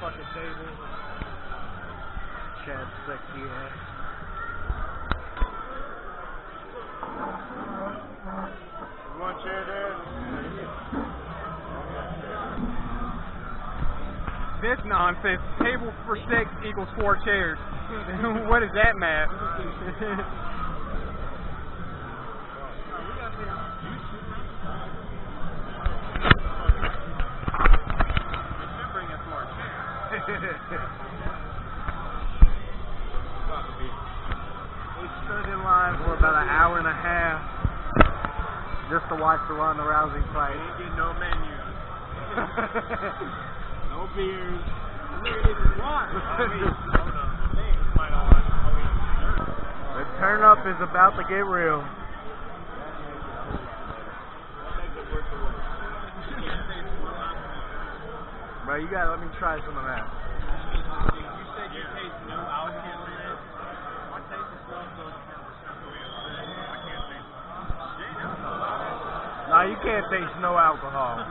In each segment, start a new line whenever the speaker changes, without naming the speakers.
fucking table.
Chad sexy ass. One
chair there.
This nonsense. Table for six equals four chairs. what is that math?
We stood in line for about an hour and a half just to watch the Ronda Rousey fight. Ain't
getting no menus.
no beers.
Look at this one.
The turn up is about to get real. You gotta let me try some of that. You
said you taste no alcohol in it. I taste goes 100%.
No, you can't taste no alcohol.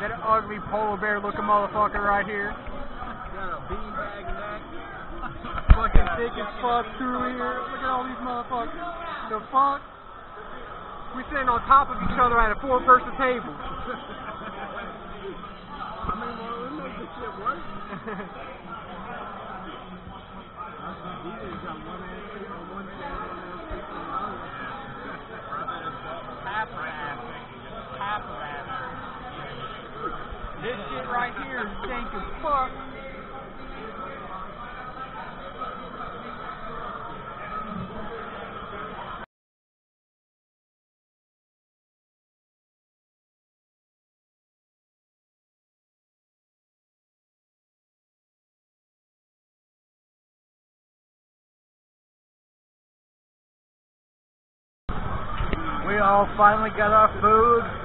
That ugly polar looking motherfucker right here.
Got a beanbag neck.
Fucking thick as fuck through here. Look at all these motherfuckers. The fuck? We sitting on top of each other at a four person table.
I mean, well, we make this shit work. These niggas got one ass seat on one chair, one ass seat on the other.
Half that. Half that.
This shit right here is stank as fuck.
We all finally got our food.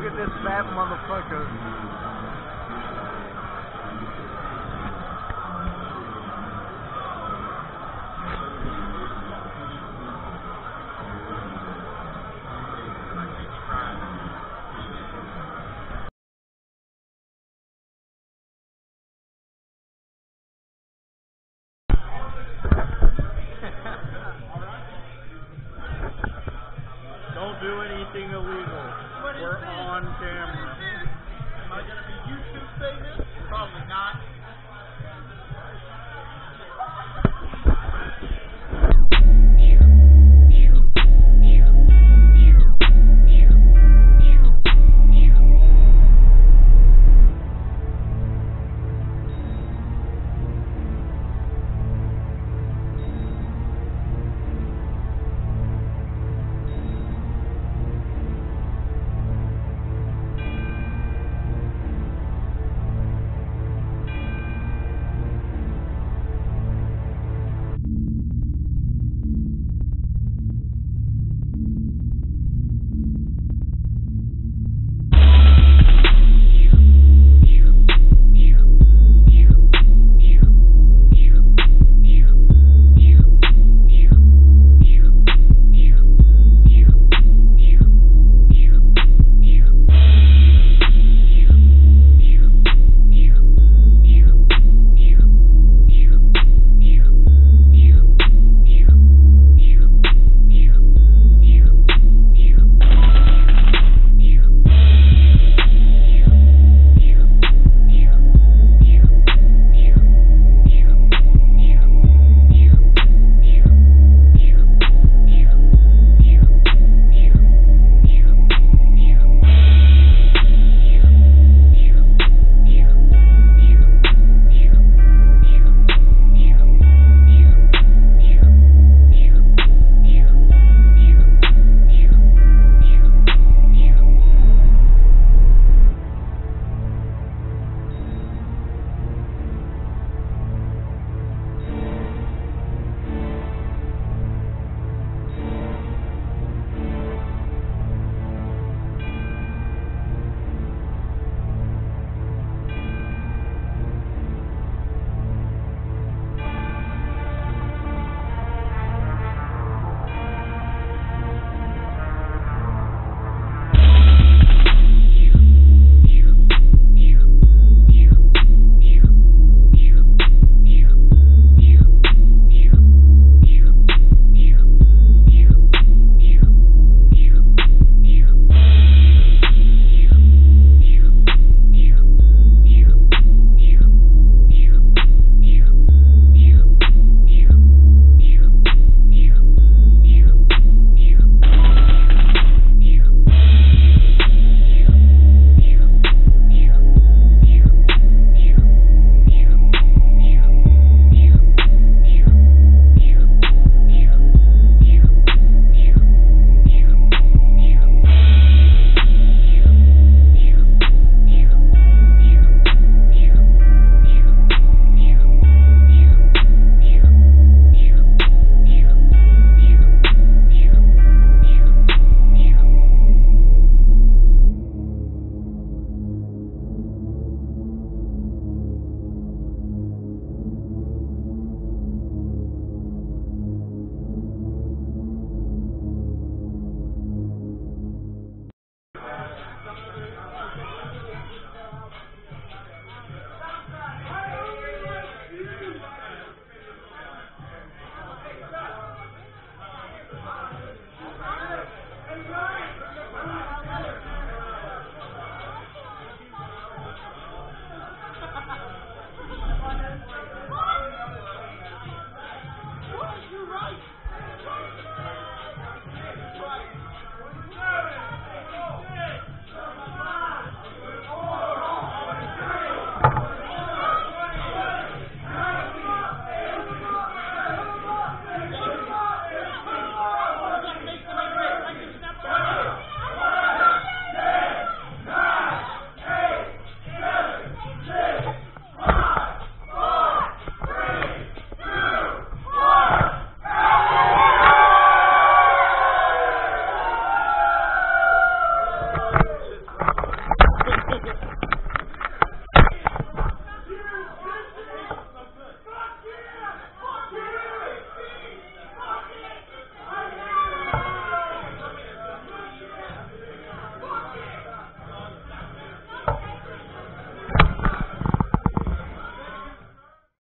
Look at this fat motherfucker.
Don't do anything illegal.
We're
on
camera. Am
I going to be YouTube famous? Probably not.